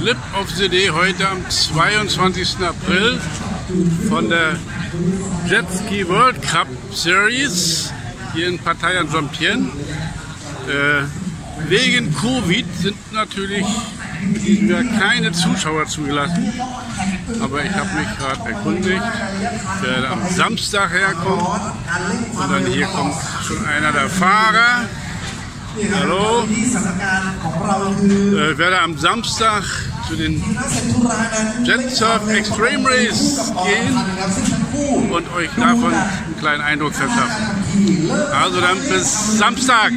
Clip of the Day heute am 22. April von der Jetski World Cup Series hier in Pattaya Jomtien. Äh, wegen Covid sind natürlich Jahr keine Zuschauer zugelassen. Aber ich habe mich gerade erkundigt. Werde am Samstag herkommen. Und dann hier kommt schon einer der Fahrer. Hallo. Äh, werde am Samstag zu den Jet Surf Extreme Race gehen und euch davon einen kleinen Eindruck verschaffen. Also dann bis Samstag.